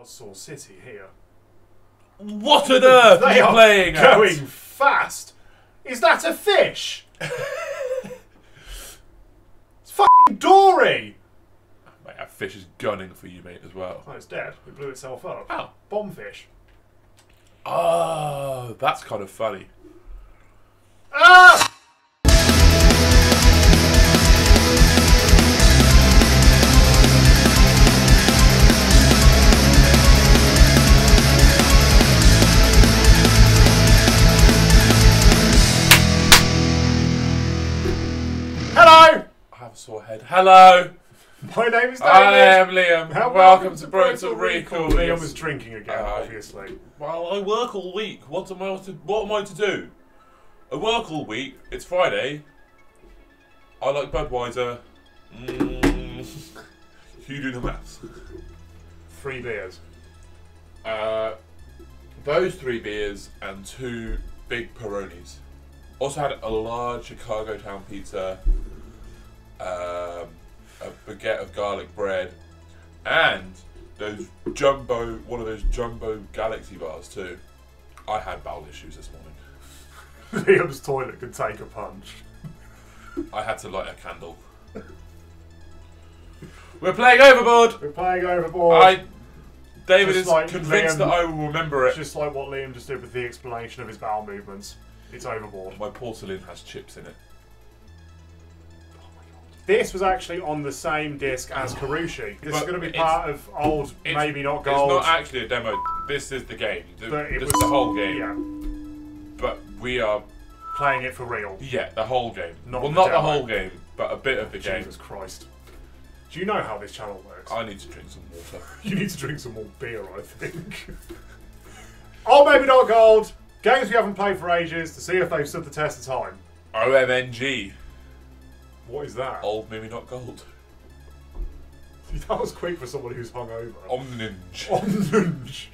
Buzzsaw City here. What on earth are They you are playing at? going fast. Is that a fish? it's fucking Dory. Mate, that fish is gunning for you, mate, as well. Oh, it's dead. It blew itself up. Oh. Bombfish. Oh, that's kind of funny. Ah! I have a sore head. Hello, My name is David. I am Liam. How- welcome, to Brotal Recall. Liam was drinking again, Uh, obviously. Well, I work all week. What am I to What am I to do? I work all week. It's Friday. I like Budweiser. Mm. you do the maths. Three beers. Uh, those three beers and two big Peronis. Also had a large Chicago Town pizza, um, a baguette of garlic bread, and those jumbo, one of those jumbo Galaxy bars too. I had bowel issues this morning. Liam's toilet can take a punch. I had to light a candle. We're playing Overboard. We're playing overboard. I, David Just is like convinced Liam- that I will remember it. Just like what Liam just did with the explanation of his bowel movements. It's overboard. My porcelain has chips in it. This was actually on the same disc as Kurushi. This is But going to be it's- part of old, It's- maybe not gold. It's not actually a demo. This is the game. The, but it this was is the whole game. Yeah, But we are, playing it for real. yeah, the whole game. Not well, the not the whole game, but a bit of the game. Jesus Christ. Do you know how this channel works? I need to drink some water. You need to drink some more beer, I think. oh, maybe not gold. Games we haven't played for ages to see if they've stood the test of time. OMNG. What is that? Old Maybe Not Gold. That was quick for somebody who's hungover. Omninge. Omnunge.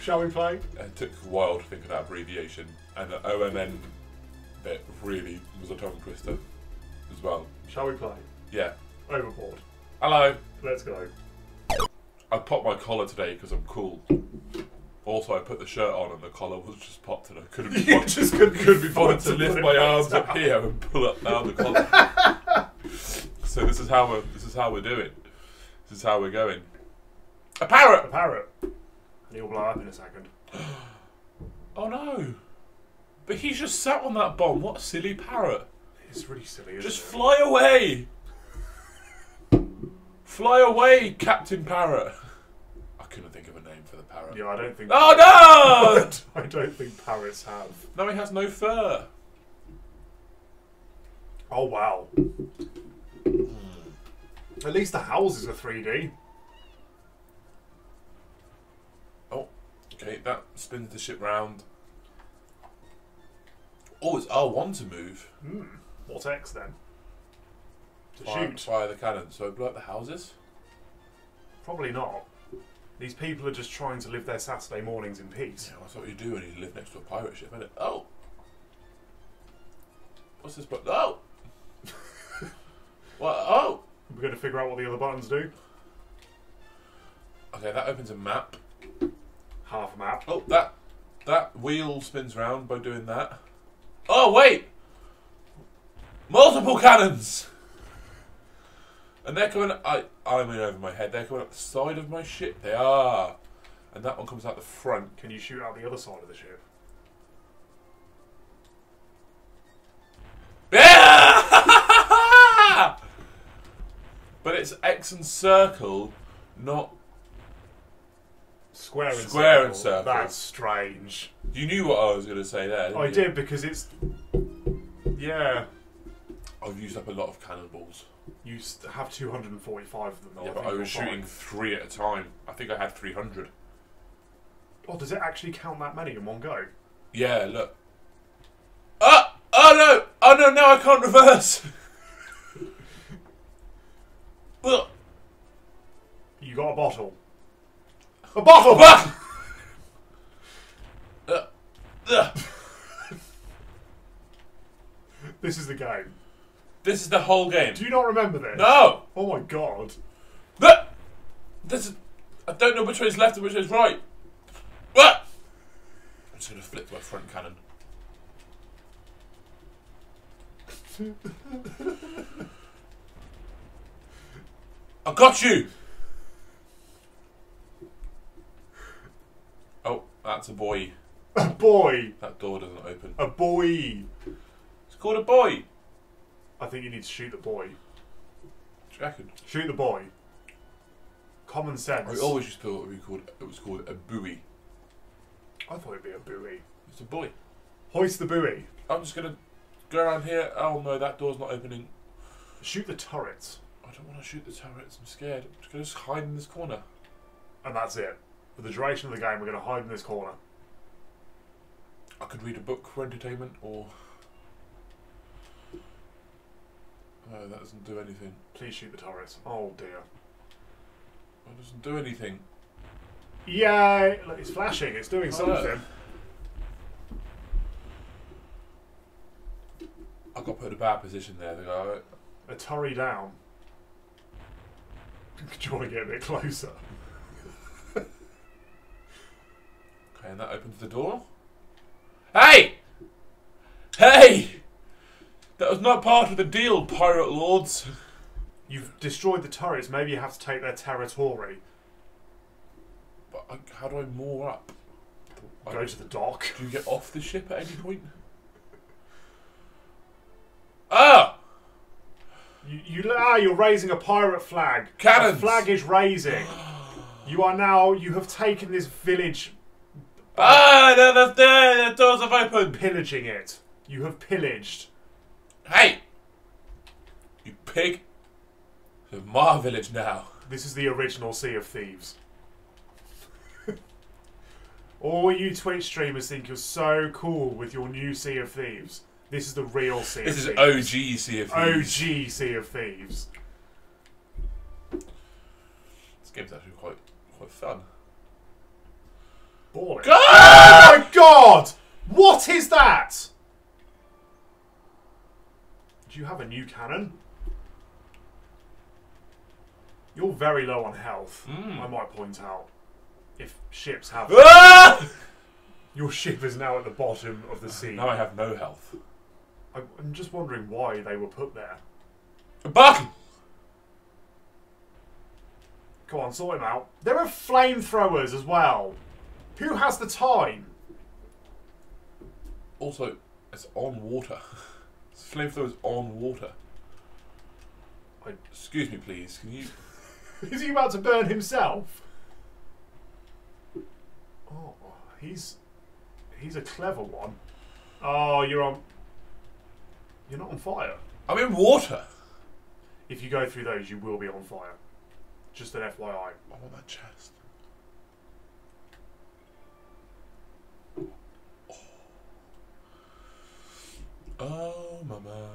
Shall we play? It took a while to think of that abbreviation. And the OMN bit really was a tongue twister as well. Shall we play? Yeah. Overboard. Hello. Let's go. I popped my collar today because I'm cool. Also, I put the shirt on and the collar was just popped and I couldn't be bothered, just couldn't be couldn't be bothered to lift my arms up here and pull up down the collar. so this is how we're this is how we're doing. This is how we're going. A parrot. A parrot. And he'll blow up in a second. Oh no! But he's just sat on that bomb. What a silly parrot! It's really silly, isn't Just it? fly away! Fly away, Captain Parrot! Couldn't think of a name for the parrot. Yeah, I don't think. Oh no! I don't think parrots have. no, he has no fur. Oh wow. At least the houses are 3D. Oh, okay, that spins the ship round. Oh, it's R1 to move. Hmm. What X then? To Fire, shoot? fire the cannon. So blow up the houses? Probably not. These people are just trying to live their Saturday mornings in peace. Yeah, that's what you do when you live next to a pirate ship, isn't it? Oh! What's this button? Oh! what? Oh! We're going to figure out what the other buttons do. Okay, that opens a map. Half a map. Oh, that that wheel spins round by doing that. Oh wait! Multiple cannons! And they're coming I I'm in over my head, they're coming up the side of my ship. They are. And that one comes out the front. Can you shoot out the other side of the ship? Yeah! but it's X and circle, not Square and Square and circle. circle. That's strange. you knew what I was gonna say there. I you? did because it's. Yeah. I've used up a lot of cannonballs. You have 245 of them. though. Yeah, I but I was shooting fine. three at a time. I think I had 300. Oh, does it actually count that many in one go? Yeah, look. Oh! Oh no! Oh no, no, I can't reverse! You got a bottle. A bottle! Ah! Ugh. Ugh. This is the game. This is the whole game. Do you not remember this? No! Oh my god. Ugh. This is. I don't know which way is left and which way is right. What? I'm just gonna flip my front cannon. I got you. Oh, that's a boy. A boy! That door doesn't open. A boy! It's called a boy. I think you need to shoot the boy. Reckon? Shoot the boy. Common sense. I always just thought it was called it was called a buoy. I thought it'd be a buoy. It's a buoy. Hoist the buoy. I'm just gonna go around here. Oh no, that door's not opening. Shoot the turrets. I don't want to shoot the turrets. I'm scared. I'm just gonna just hide in this corner. And that's it. For the duration of the game, we're going to hide in this corner. I could read a book for entertainment, or no, that doesn't do anything. Please shoot the turrets. Oh dear. That doesn't do anything. Yay! Look, it's flashing. It's doing Oh, look. something. I got put in a bad position there. The guy. A turret down. Do you want to get a bit closer? Okay, and that opens the door. Hey! Hey! That was not part of the deal, pirate lords. You've destroyed the turrets. Maybe you have to take their territory. But I, how do I moor up? I- Go to the dock. do you get off the ship at any point? Ah! You, you ah, you're raising a pirate flag. Cannons! A flag is raising. You are now. You have taken this village, Ah! The, the, the, the doors have opened! pillaging it. You have pillaged. Hey! You pig! It's my village now. This is the original Sea of Thieves. All you Twitch streamers think you're so cool with your new Sea of Thieves. This is the real Sea This of is Thieves. OG Sea of Thieves. OG Sea of Thieves. This game's actually quite quite fun. Boring. God! Oh my god! What is that? Do you have a new cannon? You're very low on health, Mm. I might point out. If ships have. Ah! Your ship is now at the bottom of the sea. Now I have no health. I'm just wondering why they were put there. Barking! Come on, sort him out. There are flamethrowers as well. Who has the time? Also, it's on water. Flamethrower's on water. I- Excuse me, please. Can you? Is he about to burn himself? Oh, he's he's a clever one. Oh, you're on. You're not on fire. I'm in water. If you go through those, you will be on fire. Just an FYI. I want that chest. Oh, oh. Mama.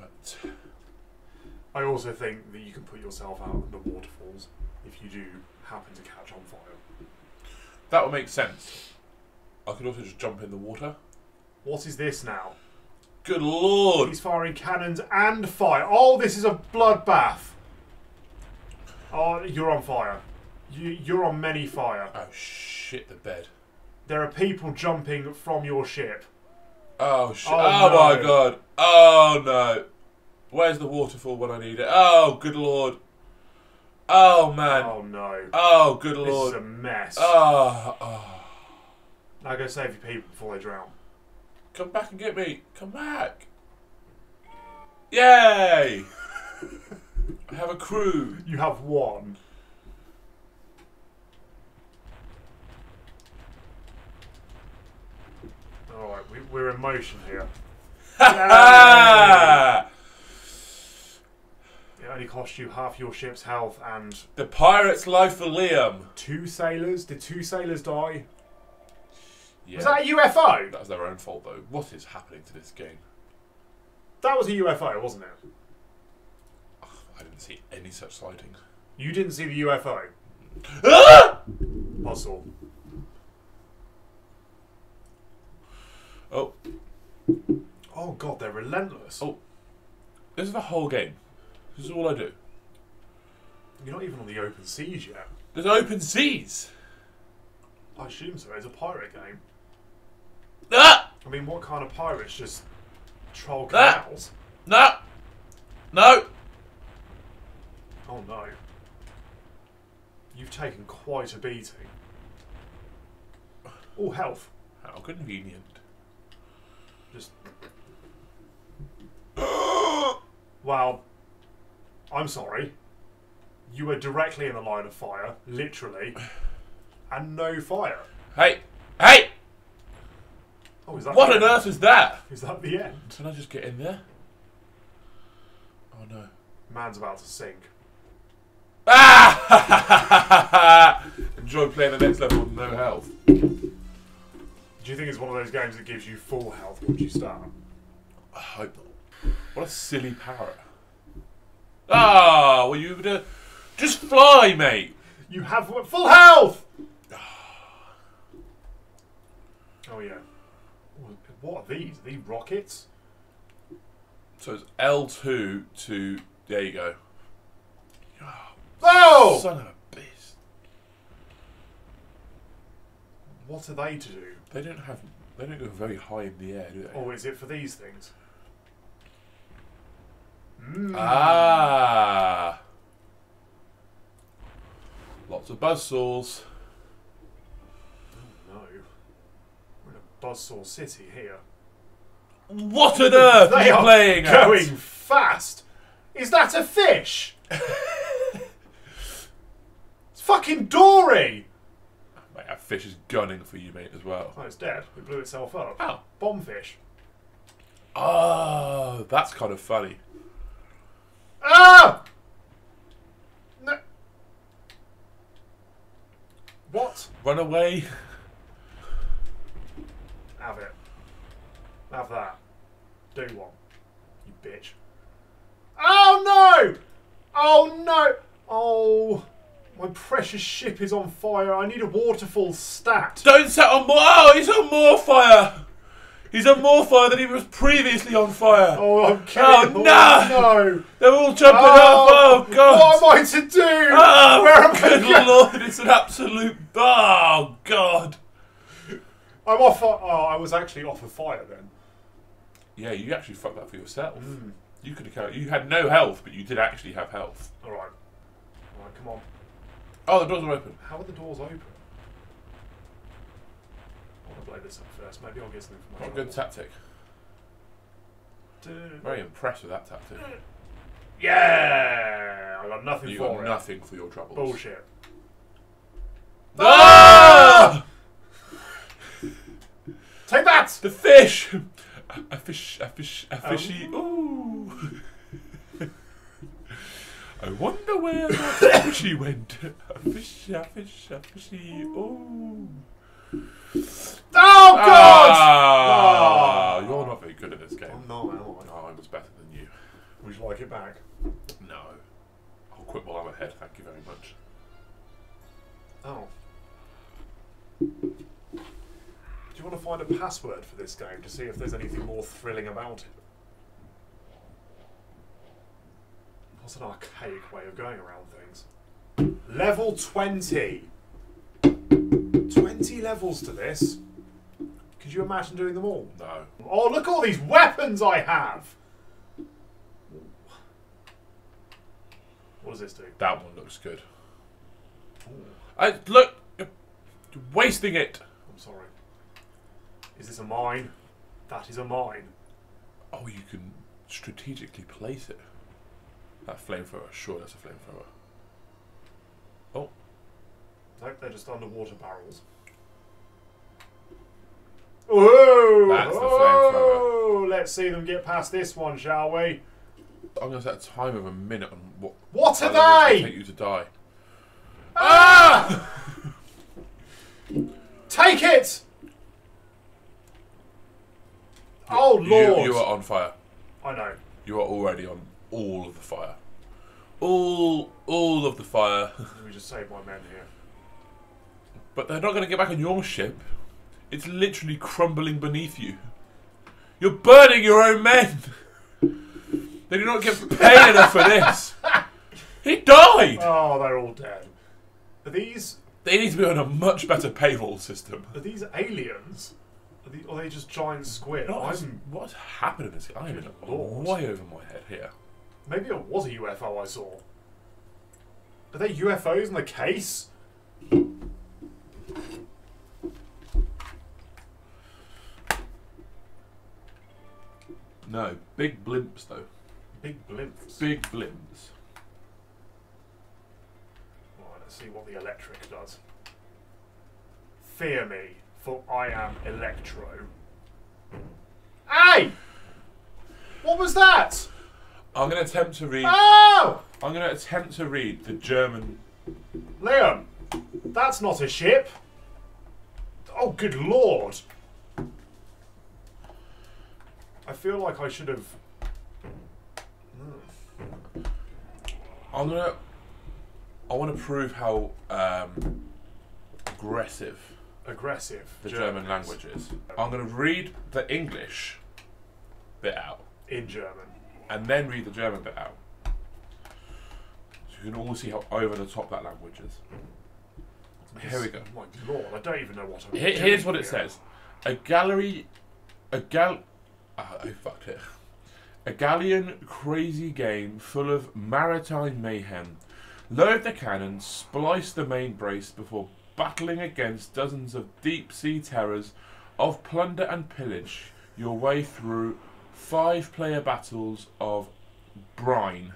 Right. I also think that you can put yourself out under waterfalls if you do happen to catch on fire. That would make sense. I could also just jump in the water. What is this now? Good lord! He's firing cannons and fire. Oh, this is a bloodbath. Oh, you're on fire. You, you're on many fire. Oh shit, the bed. There are people jumping from your ship. Oh shit. Oh, Oh, no. my god. Oh no. Where's the waterfall when I need it? Oh, good lord. Oh man. Oh no. Oh, good This is lord. a mess. Oh, oh. Now go save your people before they drown. Come back and get me. Come back. Yay! I have a crew. You have one. Alright, we, we're in motion here. It only cost you half your ship's health and the pirate's life for Liam. two sailors. Did two sailors die? Yeah. Was that a UFO? That was their own fault, though. What is happening to this game? That was a UFO, wasn't it? I didn't see any such sightings. You didn't see the UFO. Ah! Puzzle. Oh, Oh god, they're relentless. Oh. this is the whole game. This is all I do. You're not even on the open seas yet. There's open seas. I assume so. It's a pirate game. Ah! I mean, what kind of pirates just troll Ah! No! No! Oh no. You've taken quite a beating. All health. How convenient. Just. well, I'm sorry. You were directly in the line of fire, literally, and no fire. Hey! Hey! Oh, is that What on end? earth is that? Is that the end? Can I just get in there? Oh no. Man's about to sink. Ah! Enjoy playing the next level with no health. Do you think it's one of those games that gives you full health once you start? I hope not. What a silly parrot. Ah, well you would uh, just fly, mate. You have full health! Oh, yeah. What are these? Are these rockets? So it's L two to there you go. Oh! Son of a What are they to do? They don't have they don't go very high in the air, do they? Or is it for these things? Mm. Ah. Lots of buzzsaws. No. We're in a buzzsaw city here. What on earth are They you are playing at? going fast. Is that a fish? it's fucking Dory. Fish is gunning for you, mate, as well. Oh, it's dead. It blew itself up. Ow. Bombfish. Oh, that's kind of funny. Ah! No. What? Run away. Have it. Have that. Do one. You bitch. Oh no! Oh no! Oh. My precious ship is on fire. I need a waterfall stat. Don't set on more. Oh, he's on more fire. He's on more fire than he was previously on fire. Oh, I'm killing Oh, no! no! They're all jumping up. Oh, God. What am I to do? Oh, Where am I good going? lord, it's an absolute. Oh, God. I'm off. Oh, I was actually off of fire then. Yeah, you actually fucked that for yourself. Mm. You could have. You had no health, but you did actually have health. All right. All right. Come on. Oh, the doors are open. How are the doors open? I want to blow this up first. Maybe I'll get something from my What a good tactic. Dude. Very impressed with that tactic. Yeah! I got nothing You for got it. nothing for your troubles. Bullshit. Ah! Take that! The fish! A fish, a fish, a fishy. Ooh. I wonder where that fishy went. A fish, a fish, a fishy. Ooh. Oh, God! Ah, Ah. You're not very good at this game. I'm not, am I? Oh, I was better than you. Would you like it back? No. I'll quit while I'm ahead, thank you very much. Oh. Do you want to find a password for this game to see if there's anything more thrilling about it? What's an archaic way of going around things? Level 20! 20 levels to this? Could you imagine doing them all? No. Oh, look at all these weapons I have! What does this do? That one looks good. I, look! You're wasting it! I'm sorry. Is this a mine? That is a mine. Oh, you can strategically place it. That flamethrower, sure, that's a flamethrower. Nope, they're just underwater barrels. Whoa! That's the Whoa! Let's see them get past this one, shall we? I'm going to set a time of a minute on what. What are long it's gonna they? Take you to die. Ah! Take it! Oh You- lord! You, are on fire. I know. You are already on all of the fire. All, all of the fire. Let me just save my men here. But they're not going to get back on your ship. It's literally crumbling beneath you. You're burning your own men. They do not get paid enough for this. He died. Oh, they're all dead. Are these They need to be on a much better payroll system. are these aliens? Are, they, are they just giant squid? What I'm, what's happening? This I'm in way over my head here. Maybe it was a UFO I saw. Are they UFOs in the case? No, big blimps though. Big blimps. Big blimps. Right, let's see what the electric does. Fear me, for I am Electro. Hey! What was that? I'm going to attempt to read. Oh! I'm going to attempt to read the German. Liam, that's not a ship. Oh, good lord. I feel like I should have. I'm going to. I want to prove how um, aggressive aggressive. the German German language is. I'm going to read the English bit out In German. And then read the German bit out. So you can all see how over the top that language is. Here we go. Oh my lord, I don't even know what I'm Here, here's what it here. says: a gallery, a gal. ah, I fucked it. A galleon crazy game full of maritime mayhem. Load the cannon, splice the main brace before battling against dozens of deep sea terrors of plunder and pillage your way through five player battles of brine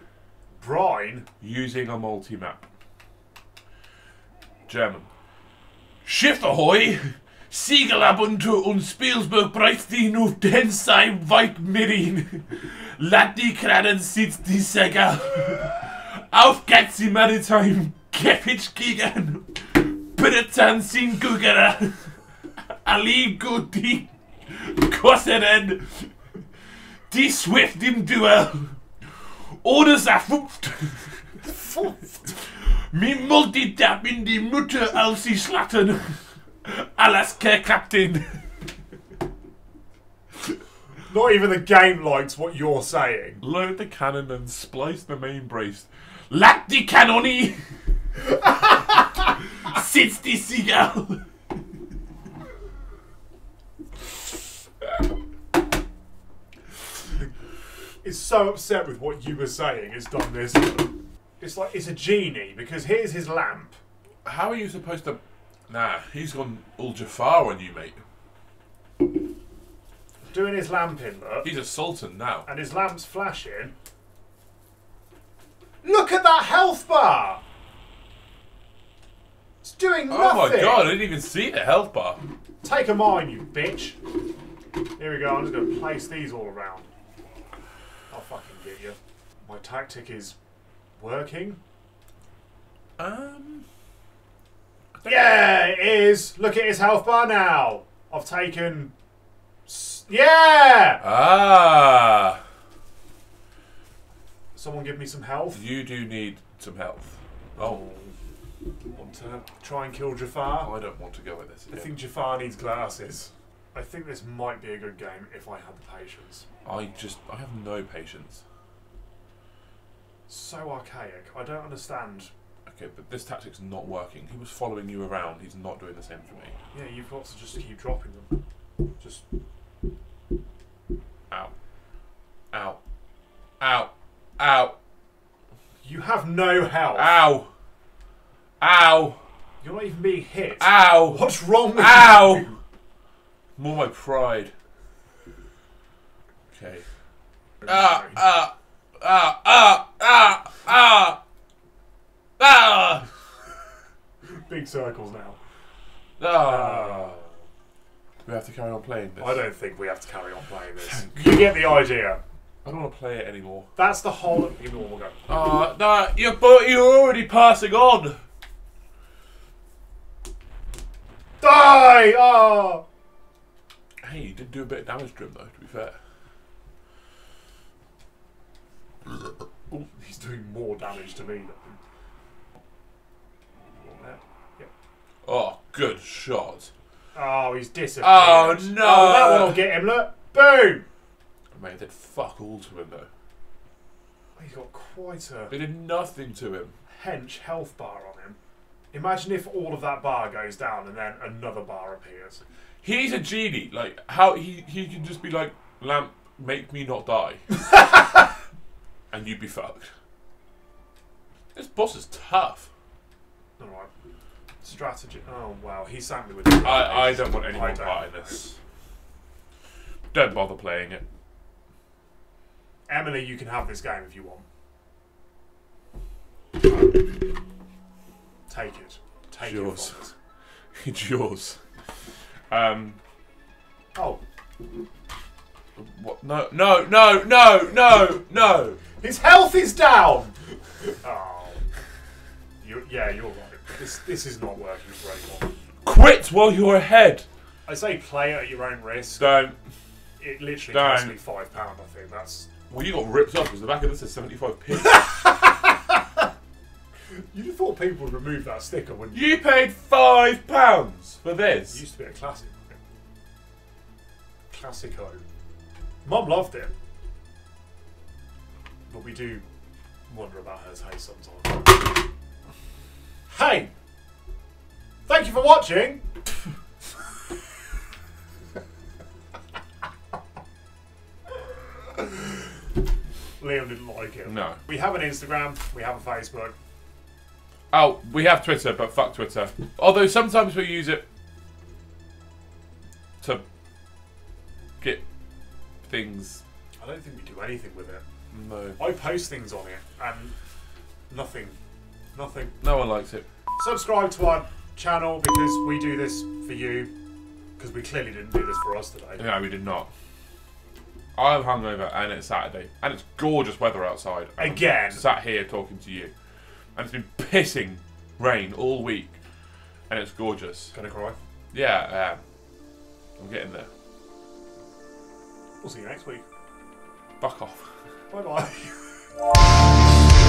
Brine? using a multi tap. German. Schiff ahoy! Segel ab unter uns Spielsberg brecht die nur den sei weit mirin. Lat die Kranen sitzt die Segel. Auf geht's die Maritime. Kepitsch gegen. Britann sin Gugera. Ali Guti. Kosseren. Die Swift im Duell. Ohne Saft. Mi multitap in die Mutter als sie slatten. Alaska Captain. Not even the game likes what you're saying. Load the cannon and splice the main brace. Lat die Kanoni. Sitzt die Seagull. Is so upset with what you were saying, it's done this. It's like it's a genie because here's his lamp. How are you supposed to? Nah, he's gone all Jafar on you, mate. Doing his lamp in, look. He's a sultan now. and his lamp's flashing. Look at that health bar! It's doing nothing! Oh my god, I didn't even see the health bar. Take a mine, you bitch! Here we go, I'm just going to place these all around. I'll fucking get you. My tactic is working. Um. Yeah, it is! Look at his health bar now! I've taken. Yeah! Ah. Someone give me some health. You do need some health. Oh, Want to try and kill Jafar? I don't want to go with this. I think Jafar needs glasses. I think this might be a good game if I had the patience. I just I have no patience. So archaic. I don't understand. Okay, but this tactic's not working. He was following you around. He's not doing the same for me. Yeah, you've got to just keep dropping them. Just Ow. Ow. Ow. Ow. you have no health. Ow. Ow. You're not even being hit. Ow. What's wrong with Ow. you? More my pride. Okay. Ah, ah, ah, ah, ah, ah, ah, Big circles now. ah. We have to carry on playing this. I don't think we have to carry on playing this. You get the idea. I don't want to play it anymore. That's the whole. Ignore. We'll go. Ah, no, you're, but you're already passing on. Die! Oh! Hey, he did do a bit of damage to him though. To be fair. He's doing more damage to me. Though. Oh, good shot. Oh, he's disappeared. Oh, no. Oh, that one will get him. Look, boom. Mate, they did fuck all to him though. He's got quite a They did nothing to him. hench health bar on. Imagine if all of that bar goes down and then another bar appears. He's a genie. Like how he he can just be like, lamp, make me not die, and you'd be fucked. This boss is tough. Alright. Strategy. Oh, wow. He sent me with it. I I don't want any more part in this. Don't bother playing it. Emily, you can have this game if you want. Take it. Take it. Yours. us. It's yours. Um. Oh, What? No! No! No! No! No! No! his health is down. oh, you, yeah, you're right. This this is not working for anyone. Quit while you're ahead. I say play it at your own risk. Don't. It literally Don't. cost me five pound. I think that's. Well, you got ripped off because the back of this is 75p. You'd have thought people would remove that sticker when you. you paid five pounds for this. It used to be a classic. Classico. Mum loved it. But we do wonder about her taste sometimes. Hey! Thank you for watching! Liam didn't like it. No. We have an Instagram, we have a Facebook. Oh, we have Twitter, but fuck Twitter. Although sometimes we use it to get things. I don't think we do anything with it. No. I post things on it and nothing. Nothing. No one likes it. subscribe to our channel because we do this for you. Because we clearly didn't do this for us today. No, we did not. I'm hungover and it's Saturday and it's gorgeous weather outside. and I'm Again. sat here talking to you, and it's been pissing rain all week, and it's gorgeous. Gonna cry. Yeah, um, I'm getting there. We'll see you next week. Fuck off. Bye bye.